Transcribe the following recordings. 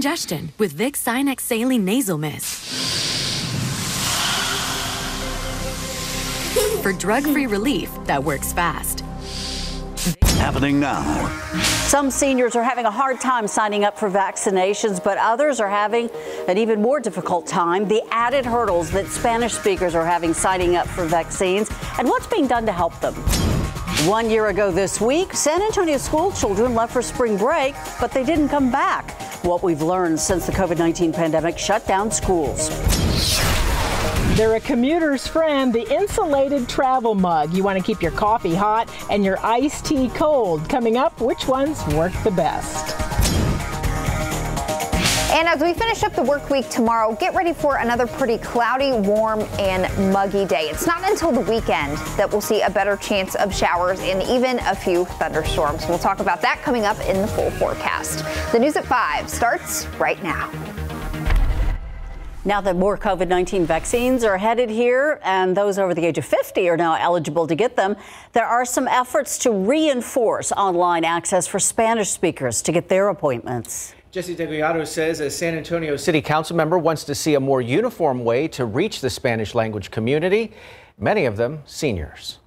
congestion with Vicks Sinex Saline Nasal Mist. For drug-free relief that works fast. Happening now. Some seniors are having a hard time signing up for vaccinations, but others are having an even more difficult time. The added hurdles that Spanish speakers are having signing up for vaccines and what's being done to help them. One year ago this week, San Antonio school children left for spring break, but they didn't come back. What we've learned since the COVID 19 pandemic shut down schools. They're a commuter's friend, the insulated travel mug. You want to keep your coffee hot and your iced tea cold. Coming up, which ones work the best? And as we finish up the work week tomorrow, get ready for another pretty cloudy, warm, and muggy day. It's not until the weekend that we'll see a better chance of showers and even a few thunderstorms. We'll talk about that coming up in the full forecast. The news at 5 starts right now. Now that more COVID 19 vaccines are headed here and those over the age of 50 are now eligible to get them, there are some efforts to reinforce online access for Spanish speakers to get their appointments. Jesse Degollado says a San Antonio City Council member wants to see a more uniform way to reach the Spanish language community, many of them seniors.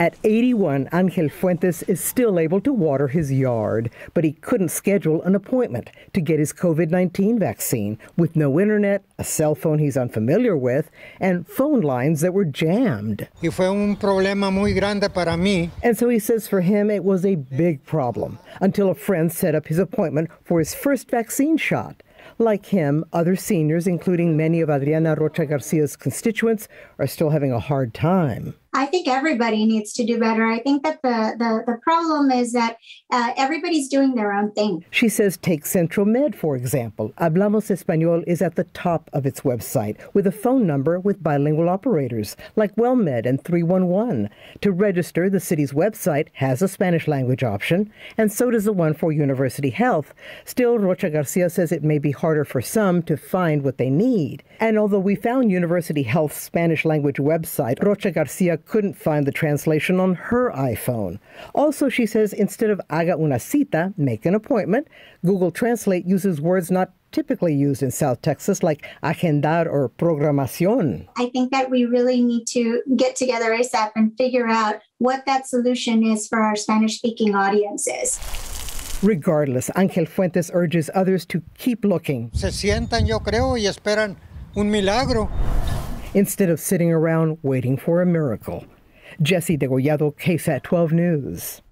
At 81, Angel Fuentes is still able to water his yard, but he couldn't schedule an appointment to get his COVID 19 vaccine with no internet, a cell phone he's unfamiliar with, and phone lines that were jammed. Y fue un problema muy grande para mí. And so he says for him it was a big problem until a friend set up his appointment for his first vaccine shot. Like him, other seniors, including many of Adriana Rocha Garcia's constituents, are still having a hard time. I think everybody needs to do better. I think that the the, the problem is that uh, everybody's doing their own thing. She says, take CentroMed, for example. Hablamos Español is at the top of its website with a phone number with bilingual operators like WellMed and 311. To register, the city's website has a Spanish language option, and so does the one for University Health. Still, Rocha Garcia says it may be harder for some to find what they need. And although we found University Health's Spanish language website, Rocha Garcia couldn't find the translation on her iPhone. Also, she says instead of haga una cita, make an appointment, Google Translate uses words not typically used in South Texas like agendar or programación. I think that we really need to get together ASAP and figure out what that solution is for our Spanish speaking audiences. Regardless, Angel Fuentes urges others to keep looking. Se sientan, yo creo, y esperan un milagro. Instead of sitting around waiting for a miracle. Jesse Degollado, KSAT 12 News.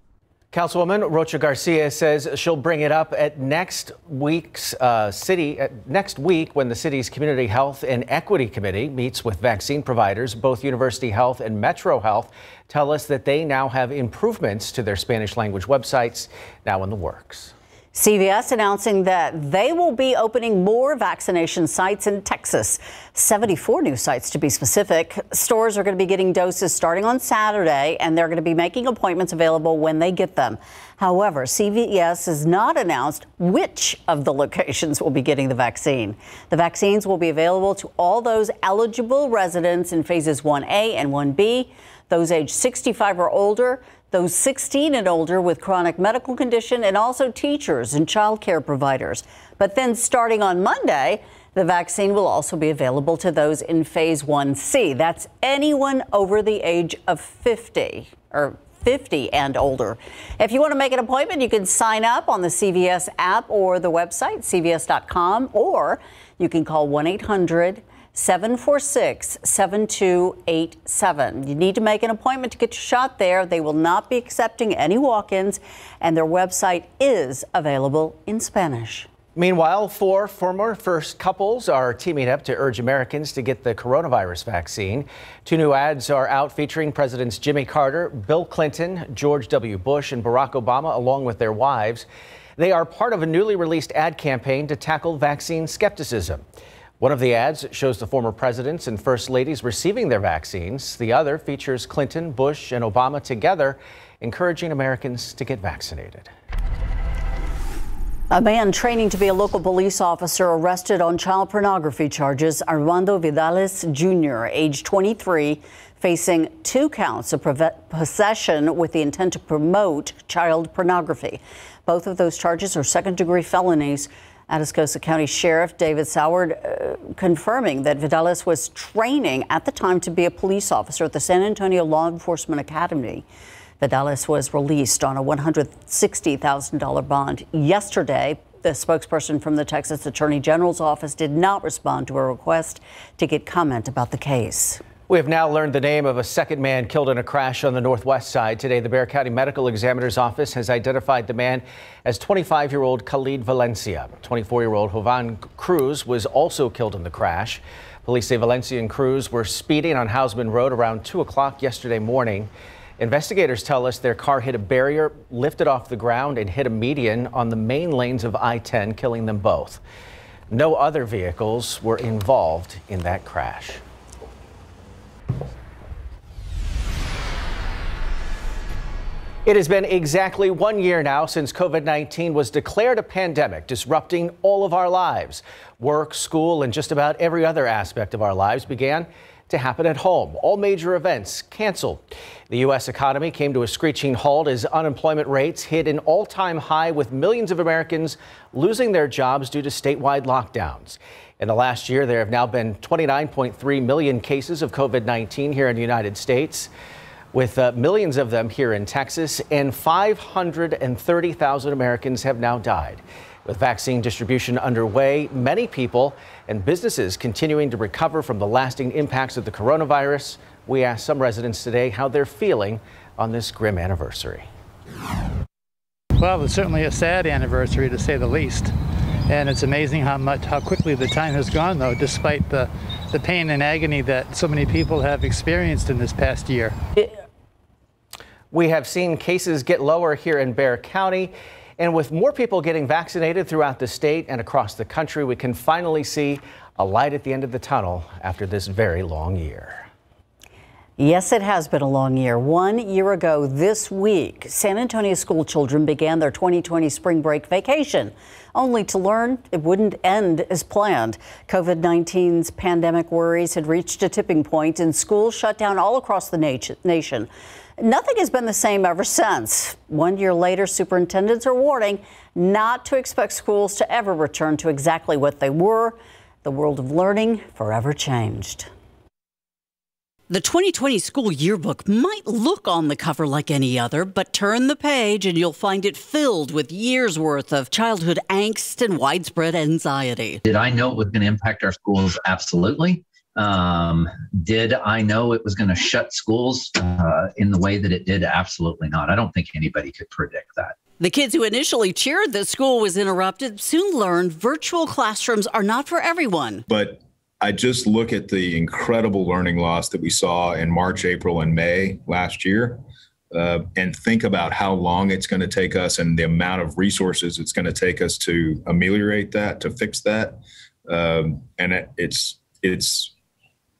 Councilwoman Rocha Garcia says she'll bring it up at next week's uh, city uh, next week when the city's Community Health and Equity Committee meets with vaccine providers. Both University Health and Metro Health tell us that they now have improvements to their Spanish language websites now in the works. CVS announcing that they will be opening more vaccination sites in Texas. 74 new sites to be specific. Stores are going to be getting doses starting on Saturday, and they're going to be making appointments available when they get them. However, CVS has not announced which of the locations will be getting the vaccine. The vaccines will be available to all those eligible residents in phases 1A and 1B, those age 65 or older those 16 and older with chronic medical condition, and also teachers and child care providers. But then starting on Monday, the vaccine will also be available to those in phase 1C. That's anyone over the age of 50 or 50 and older. If you want to make an appointment, you can sign up on the CVS app or the website, cvs.com, or you can call 1 800 746 7287. You need to make an appointment to get your shot there. They will not be accepting any walk ins, and their website is available in Spanish. Meanwhile, four former first couples are teaming up to urge Americans to get the coronavirus vaccine. Two new ads are out featuring Presidents Jimmy Carter, Bill Clinton, George W. Bush, and Barack Obama, along with their wives. They are part of a newly released ad campaign to tackle vaccine skepticism. One of the ads shows the former presidents and first ladies receiving their vaccines. The other features Clinton, Bush, and Obama together, encouraging Americans to get vaccinated. A man training to be a local police officer arrested on child pornography charges. Armando Vidales Jr., age 23, facing two counts of possession with the intent to promote child pornography. Both of those charges are second degree felonies. Atascosa County Sheriff David Soward uh, confirming that Vidales was training at the time to be a police officer at the San Antonio Law Enforcement Academy. Vidales was released on a $160,000 bond yesterday. The spokesperson from the Texas Attorney General's office did not respond to a request to get comment about the case. We have now learned the name of a second man killed in a crash on the northwest side. Today, the Bexar County Medical Examiner's Office has identified the man as 25 year old Khalid Valencia. 24 year old Jovan Cruz was also killed in the crash. Police say Valencia and Cruz were speeding on Hausman Road around 2 o'clock yesterday morning. Investigators tell us their car hit a barrier, lifted off the ground, and hit a median on the main lanes of I 10, killing them both. No other vehicles were involved in that crash. It has been exactly one year now since COVID 19 was declared a pandemic, disrupting all of our lives. Work, school, and just about every other aspect of our lives began to happen at home. All major events canceled. The U.S. economy came to a screeching halt as unemployment rates hit an all time high, with millions of Americans losing their jobs due to statewide lockdowns. In the last year, there have now been 29.3 million cases of COVID 19 here in the United States with uh, millions of them here in Texas, and 530,000 Americans have now died. With vaccine distribution underway, many people and businesses continuing to recover from the lasting impacts of the coronavirus, we asked some residents today how they're feeling on this grim anniversary. Well, it's certainly a sad anniversary to say the least. And it's amazing how much, how quickly the time has gone, though, despite the, the pain and agony that so many people have experienced in this past year. It, we have seen cases get lower here in Bexar County. And with more people getting vaccinated throughout the state and across the country, we can finally see a light at the end of the tunnel after this very long year. Yes, it has been a long year. One year ago this week, San Antonio school children began their 2020 spring break vacation, only to learn it wouldn't end as planned. COVID 19's pandemic worries had reached a tipping point, and schools shut down all across the nation. Nothing has been the same ever since. One year later, superintendents are warning not to expect schools to ever return to exactly what they were. The world of learning forever changed. The 2020 school yearbook might look on the cover like any other, but turn the page and you'll find it filled with years worth of childhood angst and widespread anxiety. Did I know it was going to impact our schools? Absolutely. Um, did I know it was going to shut schools uh, in the way that it did? Absolutely not. I don't think anybody could predict that. The kids who initially cheered that school was interrupted soon learned virtual classrooms are not for everyone. But I just look at the incredible learning loss that we saw in March, April, and May last year. Uh, and think about how long it's going to take us and the amount of resources it's going to take us to ameliorate that, to fix that. Um, and it, it's it's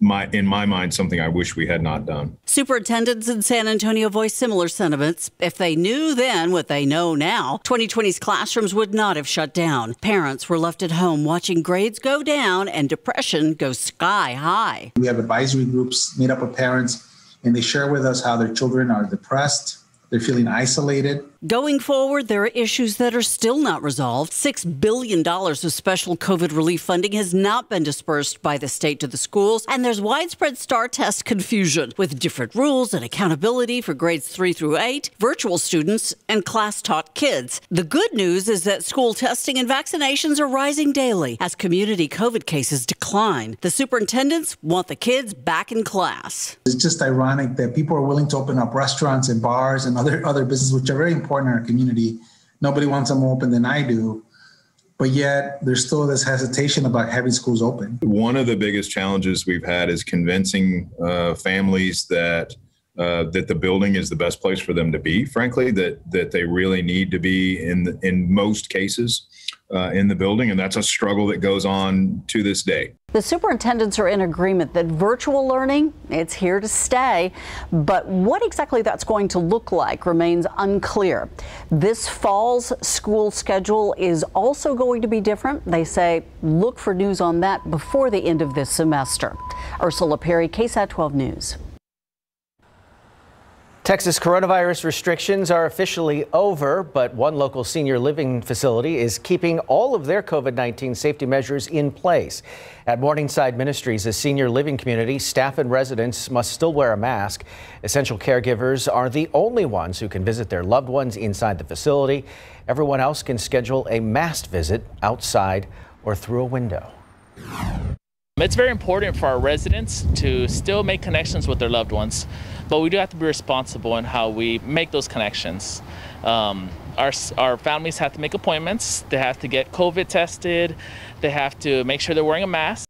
my in my mind something I wish we had not done. Superintendents in San Antonio voiced similar sentiments. If they knew then what they know now, 2020's classrooms would not have shut down. Parents were left at home watching grades go down and depression go sky high. We have advisory groups made up of parents and they share with us how their children are depressed, they're feeling isolated. Going forward, there are issues that are still not resolved. $6 billion of special COVID relief funding has not been dispersed by the state to the schools, and there's widespread STAAR test confusion with different rules and accountability for grades 3 through 8, virtual students, and class taught kids. The good news is that school testing and vaccinations are rising daily as community COVID cases decline. The superintendents want the kids back in class. It's just ironic that people are willing to open up restaurants and bars and other other businesses which are very important in our community. Nobody wants them open than I do. But yet there's still this hesitation about having schools open. One of the biggest challenges we've had is convincing uh, families that uh, that the building is the best place for them to be. Frankly, that that they really need to be in the, in most cases uh, in the building, and that's a struggle that goes on to this day. The superintendents are in agreement that virtual learning it's here to stay, but what exactly that's going to look like remains unclear. This fall's school schedule is also going to be different. They say look for news on that before the end of this semester. Ursula Pari, KSAT 12 News. Texas coronavirus restrictions are officially over, but one local senior living facility is keeping all of their COVID 19 safety measures in place. At Morningside Ministries, a senior living community, staff and residents must still wear a mask. Essential caregivers are the only ones who can visit their loved ones inside the facility. Everyone else can schedule a masked visit outside or through a window. It's very important for our residents to still make connections with their loved ones, but we do have to be responsible in how we make those connections. Um, our, our families have to make appointments, they have to get COVID tested, they have to make sure they're wearing a mask.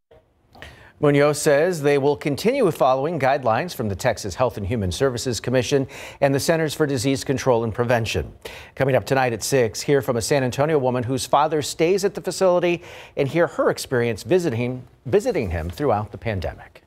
Munoz says they will continue following guidelines from the Texas Health and Human Services Commission and the Centers for Disease Control and Prevention. Coming up tonight at 6, hear from a San Antonio woman whose father stays at the facility and hear her experience visiting, visiting him throughout the pandemic.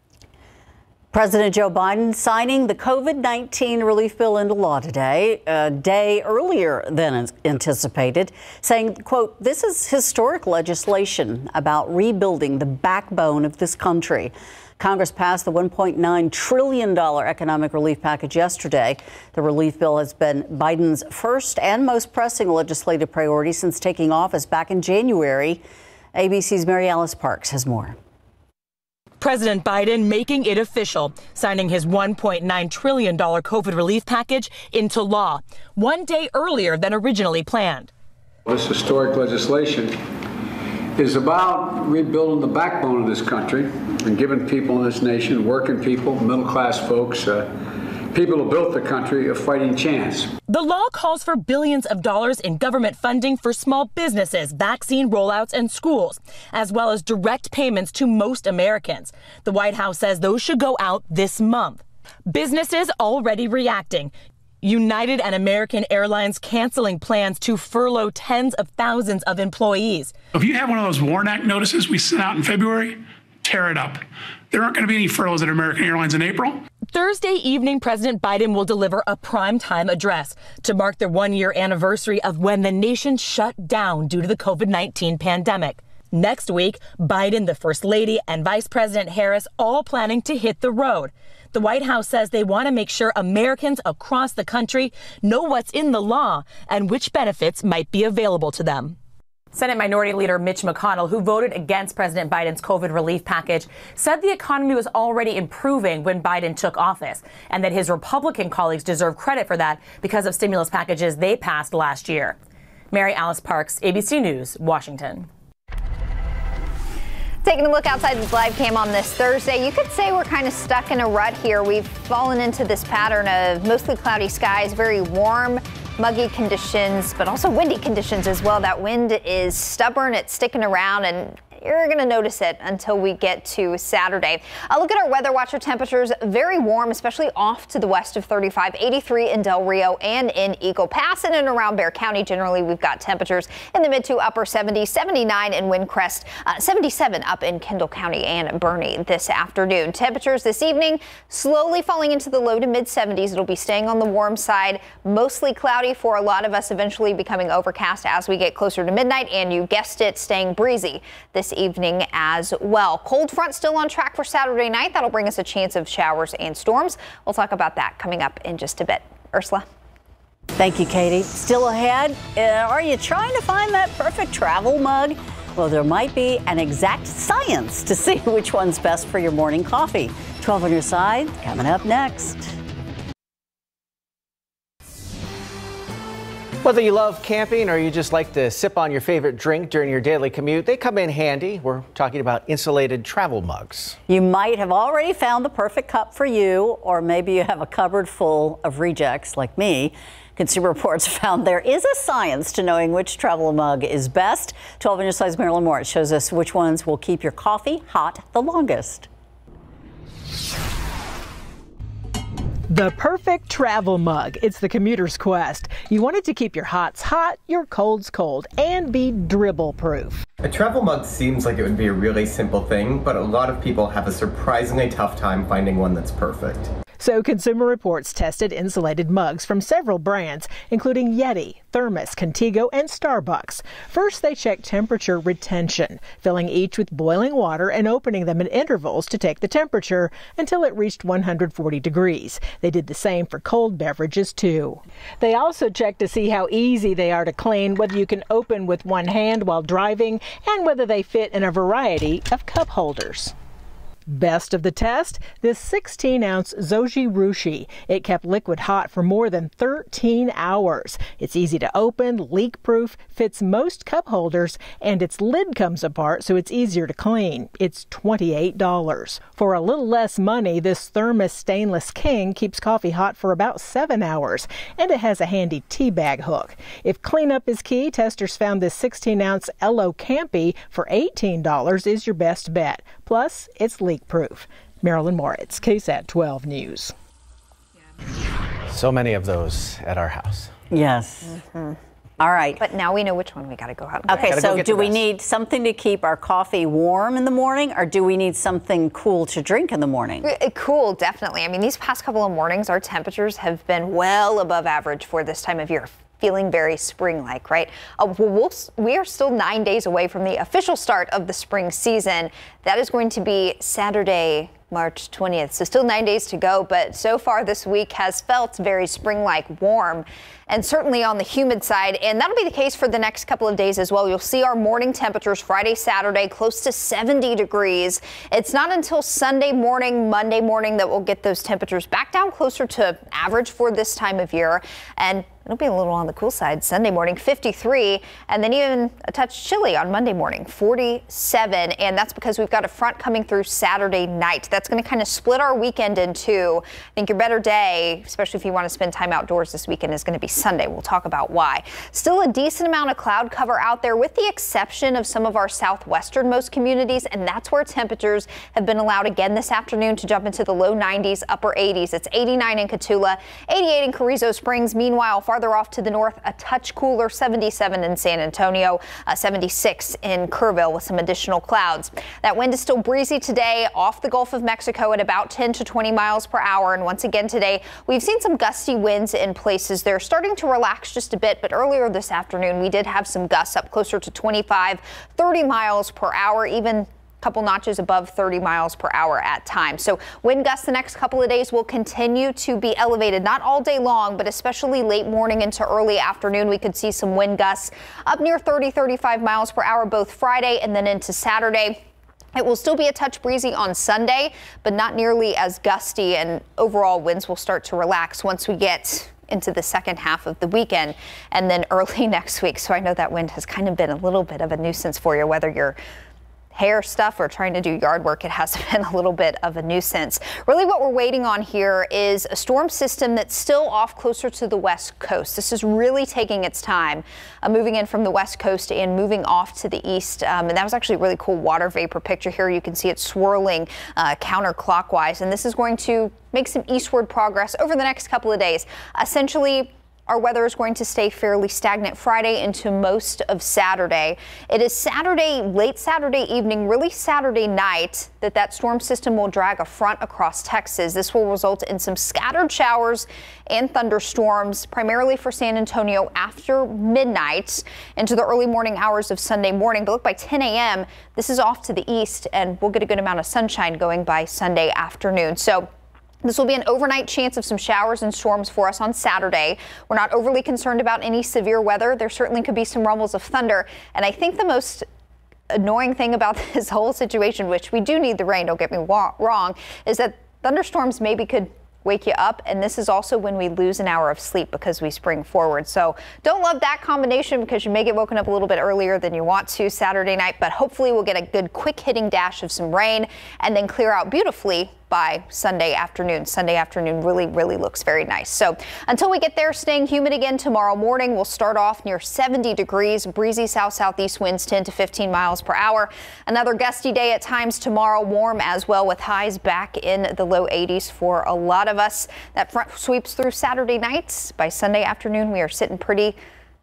President Joe Biden signing the COVID 19 relief bill into law today, a day earlier than anticipated, saying, quote, this is historic legislation about rebuilding the backbone of this country. Congress passed the $1.9 trillion economic relief package yesterday. The relief bill has been Biden's first and most pressing legislative priority since taking office back in January. ABC's Mary Alice Parks has more. President Biden making it official, signing his $1.9 trillion COVID relief package into law, one day earlier than originally planned. This historic legislation is about rebuilding the backbone of this country and giving people in this nation, working people, middle class folks, uh, people who built the country a fighting chance. The law calls for billions of dollars in government funding for small businesses, vaccine rollouts, and schools, as well as direct payments to most Americans. The White House says those should go out this month. Businesses already reacting. United and American Airlines canceling plans to furlough tens of thousands of employees. If you have one of those WARN Act notices we sent out in February, tear it up. There aren't going to be any furloughs at American Airlines in April. Thursday evening, President Biden will deliver a primetime address to mark the one year anniversary of when the nation shut down due to the COVID 19 pandemic. Next week, Biden, the First Lady, and Vice President Harris all planning to hit the road. The White House says they want to make sure Americans across the country know what's in the law and which benefits might be available to them. Senate Minority Leader Mitch McConnell, who voted against President Biden's COVID relief package, said the economy was already improving when Biden took office and that his Republican colleagues deserve credit for that because of stimulus packages they passed last year. Mary Alice Parks, ABC News, Washington. Taking a look outside the live cam on this Thursday, you could say we're kind of stuck in a rut here. We've fallen into this pattern of mostly cloudy skies, very warm muggy conditions, but also windy conditions as well. That wind is stubborn, it's sticking around, and you're going to notice it until we get to Saturday. A look at our weather watcher temperatures. Very warm, especially off to the west of 35, 83 in Del Rio and in Eagle Pass and in around Bexar County. Generally, we've got temperatures in the mid to upper 70s, 79 in Windcrest, uh, 77 up in Kendall County and Boerne this afternoon. Temperatures this evening slowly falling into the low to mid 70s. It'll be staying on the warm side, mostly cloudy for a lot of us, eventually becoming overcast as we get closer to midnight. And you guessed it, staying breezy this evening as well. Cold front still on track for Saturday night. That'll bring us a chance of showers and storms. We'll talk about that coming up in just a bit. Ursula. Thank you, Katie. Still ahead, uh, are you trying to find that perfect travel mug? Well, there might be an exact science to see which one's best for your morning coffee. 12 on your side, coming up next. Whether you love camping or you just like to sip on your favorite drink during your daily commute, they come in handy. We're talking about insulated travel mugs. You might have already found the perfect cup for you, or maybe you have a cupboard full of rejects like me. Consumer Reports found there is a science to knowing which travel mug is best. 12 inch size Marilyn Moore shows us which ones will keep your coffee hot the longest. The perfect travel mug. It's the commuter's quest. You want it to keep your hots hot, your colds cold, and be dribble proof. A travel mug seems like it would be a really simple thing, but a lot of people have a surprisingly tough time finding one that's perfect. So, Consumer Reports tested insulated mugs from several brands, including Yeti, Thermos, Contigo, and Starbucks. First, they checked temperature retention, filling each with boiling water and opening them at intervals to take the temperature until it reached 140 degrees. They did the same for cold beverages, too. They also checked to see how easy they are to clean, whether you can open with one hand while driving, and whether they fit in a variety of cup holders. Best of the test, this 16 ounce Zojirushi. It kept liquid hot for more than 13 hours. It's easy to open, leak proof, fits most cup holders, and its lid comes apart so it's easier to clean. It's $28. For a little less money, this Thermos Stainless King keeps coffee hot for about seven hours, and it has a handy tea bag hook. If cleanup is key, testers found this 16 ounce Ello Campy for $18 is your best bet. Plus, it's leak proof. Marilyn Moritz, KSAT 12 News. So many of those at our house. Yes. Mm-hmm. All right. But now we know which one we got to go out. and Okay, so do we need something to keep our coffee warm in the morning, or do we need something cool to drink in the morning? Uh, Cool, definitely. I mean, these past couple of mornings, our temperatures have been well above average for this time of year. Feeling very spring like, right? Uh, well, we are still nine days away from the official start of the spring season. That is going to be Saturday, March 20th. So, still nine days to go, but so far this week has felt very spring like warm and certainly on the humid side. And that'll be the case for the next couple of days as well. You'll see our morning temperatures Friday, Saturday close to 70 degrees. It's not until Sunday morning, Monday morning that we'll get those temperatures back down closer to average for this time of year. And It'll be a little on the cool side Sunday morning, 53, and then even a touch chilly on Monday morning, 47. And that's because we've got a front coming through Saturday night. That's going to kind of split our weekend in two. I think your better day, especially if you want to spend time outdoors this weekend, is going to be Sunday. We'll talk about why. Still a decent amount of cloud cover out there, with the exception of some of our southwesternmost communities, and that's where temperatures have been allowed again this afternoon to jump into the low 90s, upper 80s. It's 89 in Cotulla, 88 in Carrizo Springs. Meanwhile, farther off to the north, a touch cooler, 77 in San Antonio, uh, 76 in Kerrville with some additional clouds. That wind is still breezy today off the Gulf of Mexico at about 10 to 20 miles per hour. And once again today, we've seen some gusty winds in places. They're starting to relax just a bit, but earlier this afternoon, we did have some gusts up closer to 25, 30 miles per hour, even a couple notches above 30 miles per hour at times. So wind gusts the next couple of days will continue to be elevated, not all day long, but especially late morning into early afternoon. We could see some wind gusts up near 30, 35 miles per hour both Friday and then into Saturday. It will still be a touch breezy on Sunday, but not nearly as gusty, and overall winds will start to relax once we get into the second half of the weekend and then early next week. So I know that wind has kind of been a little bit of a nuisance for you, whether you're hair stuff or trying to do yard work, it has been a little bit of a nuisance. Really, what we're waiting on here is a storm system that's still off closer to the west coast. This is really taking its time, uh, moving in from the west coast and moving off to the east. Um, and that was actually a really cool water vapor picture here. You can see it swirling uh, counterclockwise, and this is going to make some eastward progress over the next couple of days. Essentially, our weather is going to stay fairly stagnant Friday into most of Saturday. It is Saturday, late Saturday evening, really Saturday night, that that storm system will drag a front across Texas. This will result in some scattered showers and thunderstorms, primarily for San Antonio after midnight into the early morning hours of Sunday morning. But look, by 10 a.m., this is off to the east, and we'll get a good amount of sunshine going by Sunday afternoon. So this will be an overnight chance of some showers and storms for us on Saturday. We're not overly concerned about any severe weather. There certainly could be some rumbles of thunder. And I think the most annoying thing about this whole situation, which we do need the rain, don't get me wrong, is that thunderstorms maybe could wake you up. And this is also when we lose an hour of sleep because we spring forward. So don't love that combination because you may get woken up a little bit earlier than you want to Saturday night, but hopefully we'll get a good quick hitting dash of some rain and then clear out beautifully by Sunday afternoon. Sunday afternoon really, really looks very nice. So until we get there, staying humid again tomorrow morning. We'll start off near 70 degrees, breezy south southeast winds 10 to 15 miles per hour. Another gusty day at times tomorrow, warm as well with highs back in the low 80s for a lot of us. That front sweeps through Saturday nights. By Sunday afternoon, we are sitting pretty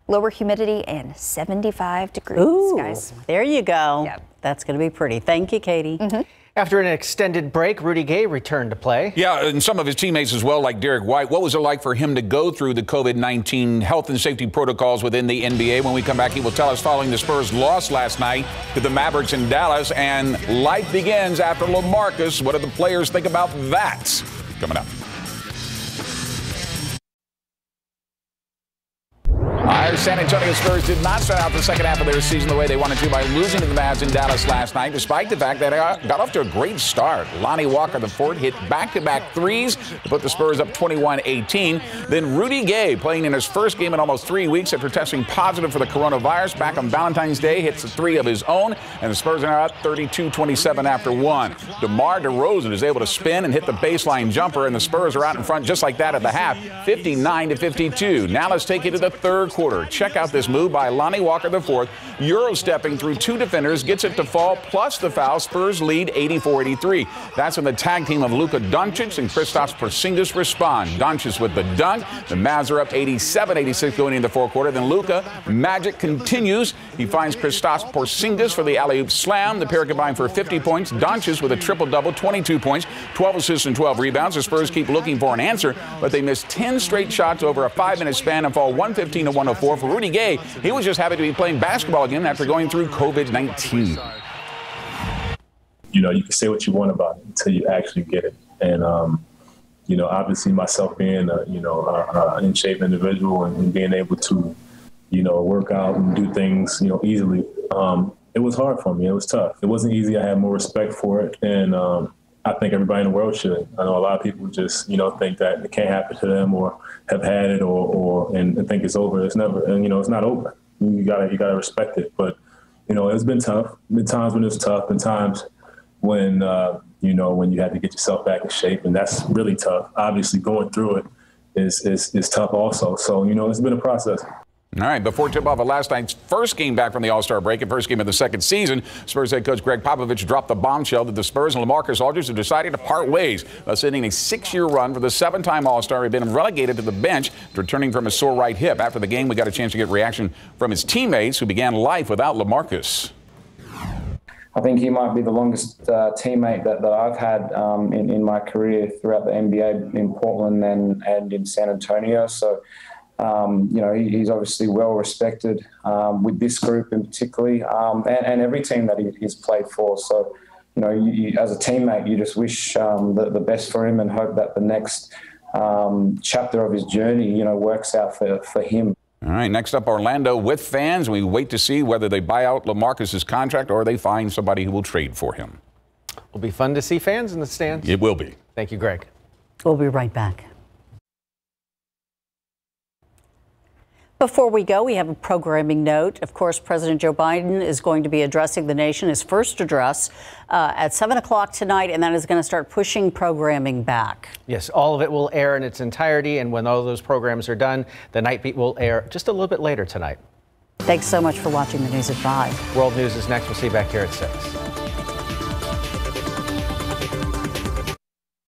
lower humidity and 75 degrees, Ooh, guys. there you go. Yep. That's going to be pretty. Thank you, Katie. Mm-hmm. After an extended break, Rudy Gay returned to play. Yeah, and some of his teammates as well, like Derrick White. What was it like for him to go through the COVID 19 health and safety protocols within the NBA? When we come back, he will tell us following the Spurs' loss last night to the Mavericks in Dallas. And life begins after LaMarcus. What do the players think about that? Coming up. Our San Antonio Spurs did not start out the second half of their season the way they wanted to by losing to the Mavs in Dallas last night, despite the fact that they got off to a great start. Lonnie Walker, the fourth, hit back-to-back threes to put the Spurs up 21-18. Then Rudy Gay, playing in his first game in almost three weeks after testing positive for the coronavirus back on Valentine's Day, hits a three of his own, and the Spurs are up 32-27 after one. DeMar DeRozan is able to spin and hit the baseline jumper, and the Spurs are out in front just like that at the half, 59-52. Now let's take you to the third quarter. Check out this move by Lonnie Walker IV. Euro stepping through two defenders, gets it to fall, plus the foul. Spurs lead 84-83. That's when the tag team of Luka Doncic and Kristaps Porzingis respond. Doncic with the dunk. The Mavs are up 87-86 going into the fourth quarter. Then Luka, magic continues. He finds Kristaps Porzingis for the alley-oop slam. The pair combine for 50 points. Doncic with a triple-double, 22 points, 12 assists and 12 rebounds. The Spurs keep looking for an answer, but they miss 10 straight shots over a five-minute span and fall 115 to 104 for Rudy Gay. He was just happy to be playing basketball again after going through COVID 19. You know, you can say what you want about it until you actually get it. And, um, you know, obviously myself being a, you know, in shape individual and, and, being able to, you know, work out and do things, you know, easily, um, it was hard for me. It was tough. It wasn't easy. I had more respect for it. And, um, I think everybody in the world should. I know a lot of people just, you know, think that it can't happen to them or have had it or, or and, and think it's over. It's never, and you know, it's not over. You gotta, you gotta respect it. But, you know, it's been tough. Been times when it's tough, and times when, uh, you know, when you had to get yourself back in shape, and that's really tough. Obviously, going through it is is is tough also. So, you know, it's been a process. All right, before tip off of last night's first game back from the All Star break and first game of the second season, Spurs head coach Gregg Popovich dropped the bombshell that the Spurs and LaMarcus Aldridge have decided to part ways, thus ending a six year run for the seven time All Star. He'd been relegated to the bench, returning from a sore right hip. After the game, we got a chance to get reaction from his teammates who began life without LaMarcus. I think he might be the longest uh, teammate that, that I've had um, in, in my career throughout the NBA in Portland and, and in San Antonio. So um, you know, he, he's obviously well respected um, with this group in particularly, um, and, and, every team that he, he's played for. So, you know, you, you, as a teammate, you just wish um, the, the, best for him and hope that the next um, chapter of his journey, you know, works out for, for him. All right, next up, Orlando with fans. We wait to see whether they buy out LaMarcus's contract or they find somebody who will trade for him. It'll be fun to see fans in the stands. It will be. Thank you, Greg. We'll be right back. Before we go, we have a programming note. Of course, President Joe Biden is going to be addressing the nation, his first address, uh, at 7 o'clock tonight, and that is going to start pushing programming back. Yes, all of it will air in its entirety, and when all those programs are done, the Night Beat will air just a little bit later tonight. Thanks so much for watching the news at 5. World News is next. We'll see you back here at 6.